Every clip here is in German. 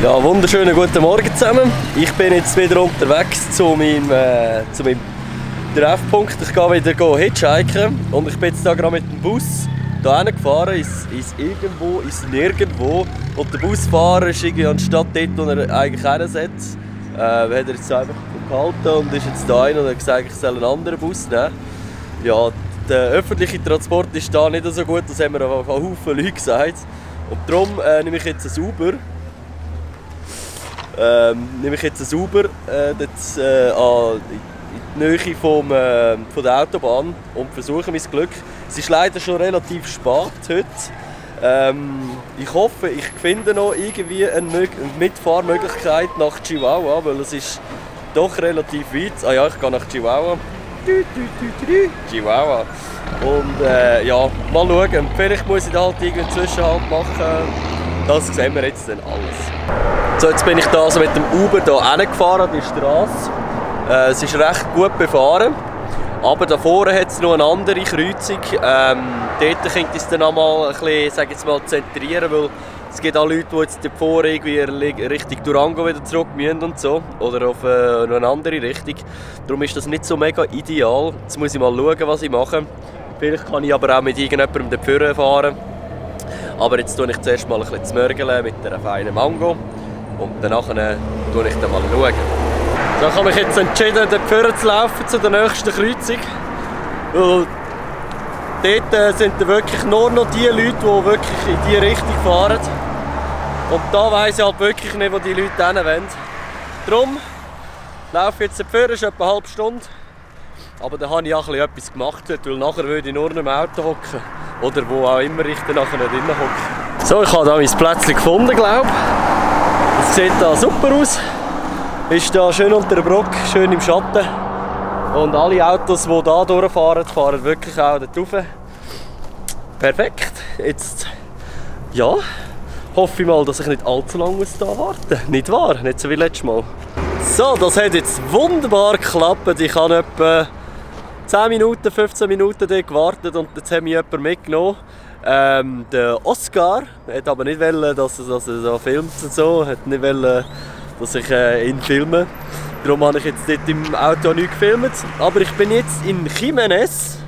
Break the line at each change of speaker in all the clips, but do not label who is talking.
Ja, wunderschönen guten Morgen zusammen. Ich bin jetzt wieder unterwegs zu meinem, äh, zu meinem Treffpunkt. Ich gehe wieder hitchhiken und ich bin jetzt da gerade mit dem Bus hier gefahren, ins, ins Irgendwo, ins Nirgendwo. Und der Busfahrer ist irgendwie anstatt dort, wo er eigentlich hinsetzt, äh, hat er jetzt einfach gehalten und ist jetzt da und hat gesagt, ich soll einen anderen Bus nehmen. Ja, der öffentliche Transport ist da nicht so gut, das haben mir auch Haufen Leute gesagt. Und darum äh, nehme ich jetzt ein Uber ähm, nehme ich jetzt ein Uber äh, äh, an, in die Nähe vom, äh, von der Autobahn und versuche mein Glück. Es ist leider schon relativ spät heute. Ähm, ich hoffe, ich finde noch irgendwie eine, Mitfahrmöglichkeit nach Chihuahua, weil es ist doch relativ weit. Ah ja, ich gehe nach Chihuahua. Chihuahua. Und äh, ja, mal schauen. Vielleicht muss ich da halt irgendwie Zwischenhalt machen. Das sehen wir jetzt dann alles. So, jetzt bin ich da also mit dem Uber hier gefahren, die Straße. Äh, es ist recht gut befahren. Aber da vorne hat es noch eine andere Kreuzung. Ähm, dort könnte ich es dann einmal ein bisschen, jetzt mal, zentrieren, weil es gibt auch Leute, die jetzt davor irgendwie Richtung Durango wieder zurück müssen und so. Oder auf äh, eine andere Richtung. Darum ist das nicht so mega ideal. Jetzt muss ich mal schauen, was ich mache. Vielleicht kann ich aber auch mit irgendjemandem dafür fahren. Aber jetzt tue ich zuerst mal ein bisschen zu mörgeln mit einer feinen Mango. Und danach schaue ich dann mal. Schauen. So, ich habe mich jetzt entschieden, dort zu laufen zu der nächsten Kreuzung. Weil dort äh, sind wirklich nur noch die Leute, die wirklich in diese Richtung fahren. Und da weiss ich halt wirklich nicht, wo die Leute hin wollen. Darum laufe ich jetzt dort ist etwa eine halbe Stunde. Aber da habe ich auch etwas gemacht, weil nachher würde ich nur noch im Auto hocken. Oder wo auch immer ich dann nachher nicht hocke. So, ich habe da mein Plätzchen gefunden, glaube ich. Es sieht da super aus. Ist da schön unter der Brücke, schön im Schatten. Und alle Autos, die hier durchfahren, fahren wirklich auch dort rauf. Perfekt. Jetzt, ja, hoffe ich mal, dass ich nicht allzu lange muss da warten. Nicht wahr? Nicht so wie letztes Mal. So, das hat jetzt wunderbar geklappt. Ich habe etwa 10 Minuten, 15 Minuten dort gewartet und jetzt haben mich jemand mitgenommen. Ähm, der Oscar hat aber nicht wollen, dass er, dass er so filmt und so, hat nicht wollen, dass ich äh, ihn filme. Darum habe ich jetzt dort im Auto nicht gefilmt. Aber ich bin jetzt in Jimenez.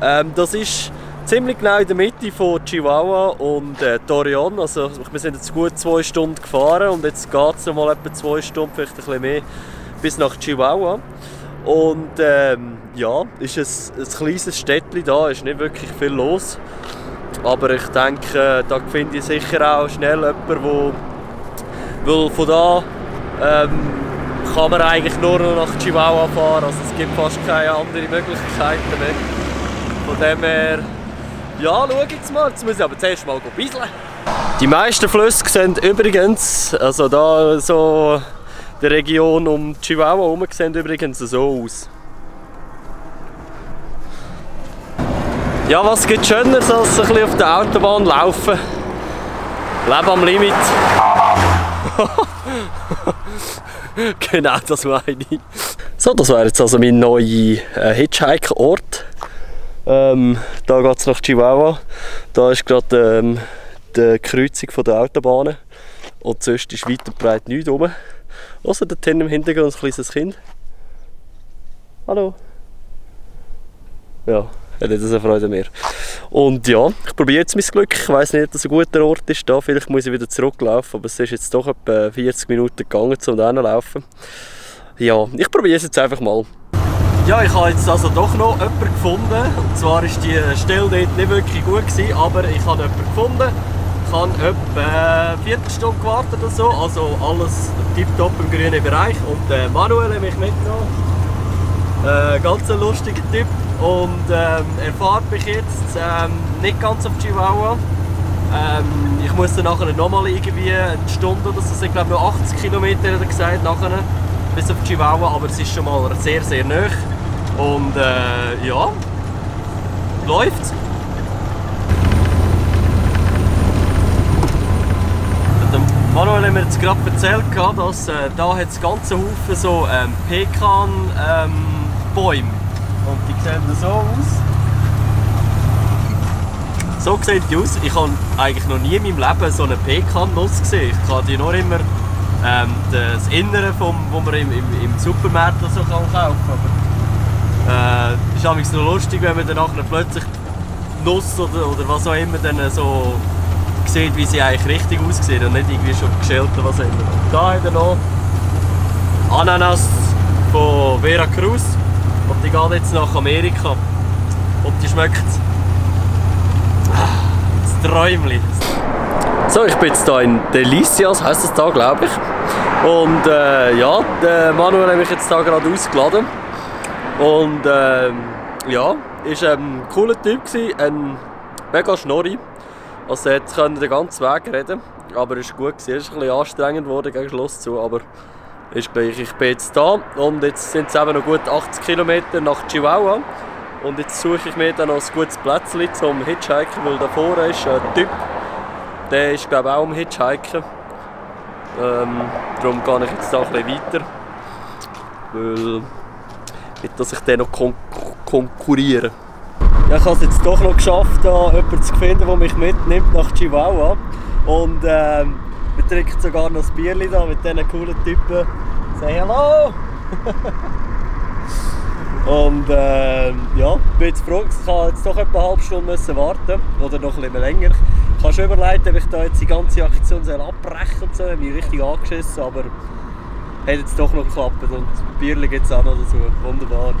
Ähm, das ist ziemlich genau in der Mitte von Chihuahua und äh, Torreon. Also wir sind jetzt gut zwei Stunden gefahren und jetzt geht es noch mal etwa zwei Stunden, vielleicht ein bisschen mehr, bis nach Chihuahua. Und ähm, ja, ist ein, ein kleines Städtchen da, ist nicht wirklich viel los. Aber ich denke, da finde ich sicher auch schnell jemanden, wo, weil von da ähm, kann man eigentlich nur noch nach Chihuahua fahren. Also es gibt fast keine anderen Möglichkeiten mehr. Von dem her, ja, schau jetzt mal. Jetzt muss ich aber zuerst mal bisseln. Die meisten Flüsse sehen übrigens, also da so die Region um Chihuahua herum, sehen übrigens so aus. Ja, was gibt Schöneres als ein bisschen auf der Autobahn laufen? Leben am Limit. genau, das meine ich. So, das wäre jetzt also mein neuer äh, Hitchhiker-Ort. Ähm, da geht es nach Chihuahua. Da ist gerade ähm, die Kreuzung der Autobahnen. Und sonst ist weit und breit nichts rum. Außer dort im Hintergrund ein kleines Kind. Hallo. Ja, hat eine Freude mehr. Und ja, ich probiere jetzt mein Glück. Ich weiß nicht, ob das ein guter Ort ist. Da. Vielleicht muss ich wieder zurücklaufen, aber es ist jetzt doch etwa 40 Minuten gegangen, um da laufen. Ja, ich probiere es jetzt einfach mal. Ja, ich habe jetzt also doch noch jemanden gefunden. Und zwar ist die Stelle dort nicht wirklich gut gewesen, aber ich habe jemanden gefunden. Ich habe etwa eine Viertelstunde gewartet oder so, also alles tiptop im grünen Bereich. Und äh, Manuel hat mich mitgenommen. Äh, ganz ein lustiger Typ und ähm, er fährt mich jetzt ähm, nicht ganz auf Chihuahua. Ähm, ich muss dann nachher nochmal irgendwie eine Stunde oder so, ich glaube noch 80 Kilometer hat gesagt, nachher bis auf Chihuahua, aber es ist schon mal sehr, sehr nah. Und äh, ja, läuft. Manuel hat mir jetzt gerade erzählt, dass äh, da hat es ganze Haufen so ähm, Pekan-Bäume ähm, und die sehen so aus. So sehen die aus. Ich habe eigentlich noch nie in meinem Leben so eine Pekannuss gesehen. Ich habe die nur immer ähm, das Innere, vom, wo man im, im, im Supermarkt so kann kaufen kann. Äh, ist noch lustig, wenn man dann plötzlich Nuss oder, oder was auch immer dann so sieht, wie sie eigentlich richtig aussehen und nicht irgendwie schon geschält oder was immer. Da hat er noch Ananas von Vera Cruz und die geht jetzt nach Amerika und die schmeckt das Träumchen. So, ich bin jetzt hier in Delicias, heisst das da, glaube ich. Und äh, ja, der Manuel hat mich jetzt da gerade ausgeladen. Und äh, ja, ist ein cooler Typ gewesen, ein mega Schnorri. Also er konnte den ganzen Weg reden, aber es war gut. Es ist ein bisschen anstrengend geworden gegen Schluss zu, aber ist gleich. Ich bin jetzt da und jetzt sind es eben noch gut 80 Kilometer nach Chihuahua. Und jetzt suche ich mir dann noch ein gutes Plätzchen zum Hitchhiken, weil da vorne ist ein Typ, der ist glaube ich auch am Hitchhiken. Ähm, darum gehe ich jetzt da ein bisschen weiter. Weil nicht, dass ich den noch kon konkurriere. Ich habe es jetzt doch noch geschafft, da jemanden zu finden, der mich mitnimmt nach Chihuahua. Und ähm, wir trinken sogar noch ein Bierchen da mit diesen coolen Typen. Say hello! Und ähm, ja, ich bin jetzt froh, ich kann jetzt doch etwa eine halbe Stunde warten oder noch ein bisschen länger. Ich habe schon überlegt, ob ich da jetzt die ganze Aktion abbrechen und so, ich habe mich richtig angeschissen, aber hat jetzt doch noch geklappt und Bierchen gibt es auch noch dazu. Wunderbar.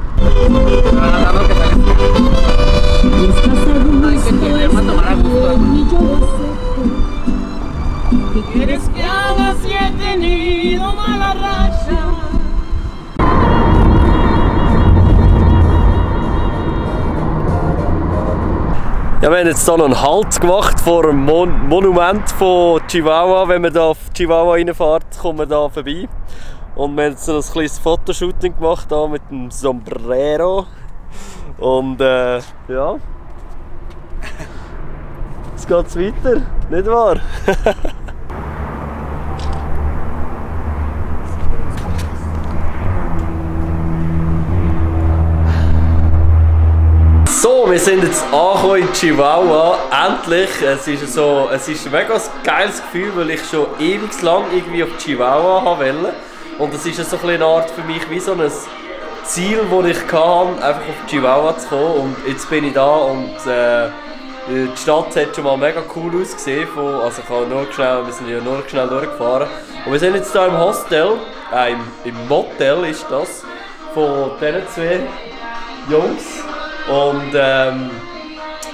Ja, wir haben jetzt hier noch einen Halt gemacht vor dem Mon Monument von Chihuahua. Wenn man hier auf Chihuahua reinfährt, kommt man hier vorbei. Und wir haben jetzt noch ein kleines Fotoshooting gemacht hier mit dem Sombrero. Und äh, ja. Jetzt geht's weiter, nicht wahr? So, wir sind jetzt angekommen in Chihuahua. Endlich. Es ist, so, es ist ein mega geiles Gefühl, weil ich schon ewig lang irgendwie auf Chihuahua wollte. Und es ist so eine Art für mich wie so ein Ziel, das ich hatte, einfach auf Chihuahua zu kommen. Und jetzt bin ich da und äh, die Stadt hat schon mal mega cool ausgesehen. Von, also ich habe nur schnell, wir sind ja nur schnell durchgefahren. Und wir sind jetzt hier im Hostel, äh, im, im Motel ist das, von diesen zwei Jungs. Und ähm,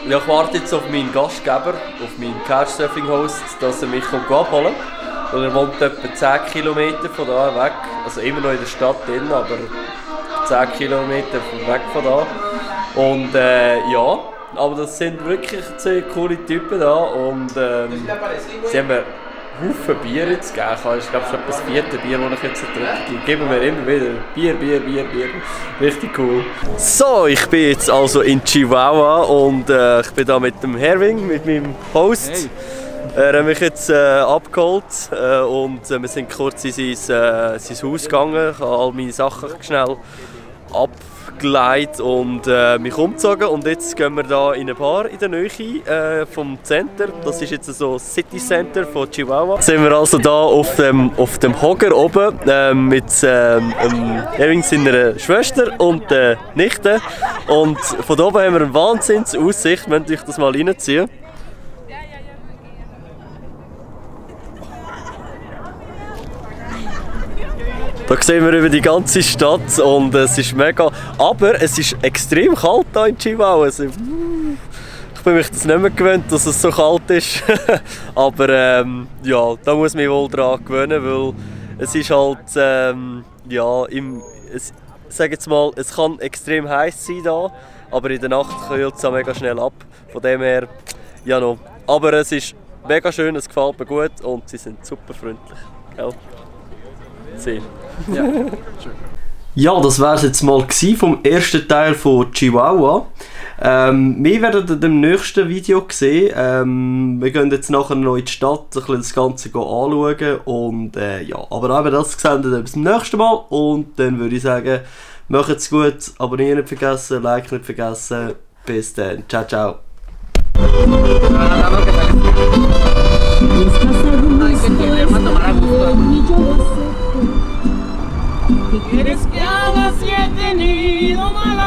ich warte jetzt auf meinen Gastgeber, auf meinen Couchsurfing-Host, dass er mich kommt abholen kommt. Er wohnt etwa 10 Kilometer von da weg, also immer noch in der Stadt drin, aber 10 Kilometer weg von da. Und äh, ja, aber das sind wirklich zwei coole Typen da und ähm, sie haben mir Haufen Bier jetzt gegeben. Ich glaube, schon das vierte Bier, das ich jetzt trinke. Geben wir immer wieder Bier, Bier, Bier, Bier. Richtig cool. So, ich bin jetzt also in Chihuahua und äh, ich bin da mit dem Herwing, mit meinem Host. Hey. Er hat mich jetzt äh, abgeholt äh, und äh, wir sind kurz in sein, äh, sein Haus gegangen. Ich habe all meine Sachen schnell ab geleitet und äh, mich umgezogen und jetzt gehen wir da in eine Bar in der Nähe äh, vom Center. Das ist jetzt so City Center von Chihuahua. Jetzt sind wir also da auf dem, auf dem Hogger oben äh, mit ähm, Erwin seiner Schwester und der Nichte und von oben haben wir eine Wahnsinnsaussicht, wenn ich das mal reinziehen. Da sehen wir über die ganze Stadt und es ist mega. Aber es ist extrem kalt hier in Chihuahua. Also, ich bin mich das nicht mehr gewöhnt, dass es so kalt ist. Aber ähm, ja, da muss man wohl dran gewöhnen, weil es ist halt ähm, ja im, es, sag jetzt mal, es kann extrem heiß sein da, aber in der Nacht kühlt es auch mega schnell ab. Von dem her, ja noch. Aber es ist mega schön, es gefällt mir gut und sie sind super freundlich. Ja. Sie. Ja, ja das war es jetzt mal vom ersten Teil von Chihuahua. Ähm, wir werden im nächsten Video sehen. Ähm, wir gehen jetzt nachher noch in die Stadt, ein bisschen das Ganze anschauen. Und, äh, ja, aber eben das sehen wir bis zum nächsten Mal. Und dann würde ich sagen, macht es gut, abonnieren nicht vergessen, like nicht vergessen. Bis dann. Ciao, ciao. Ay, que te tomar a
Quieres que haga si he tenido mal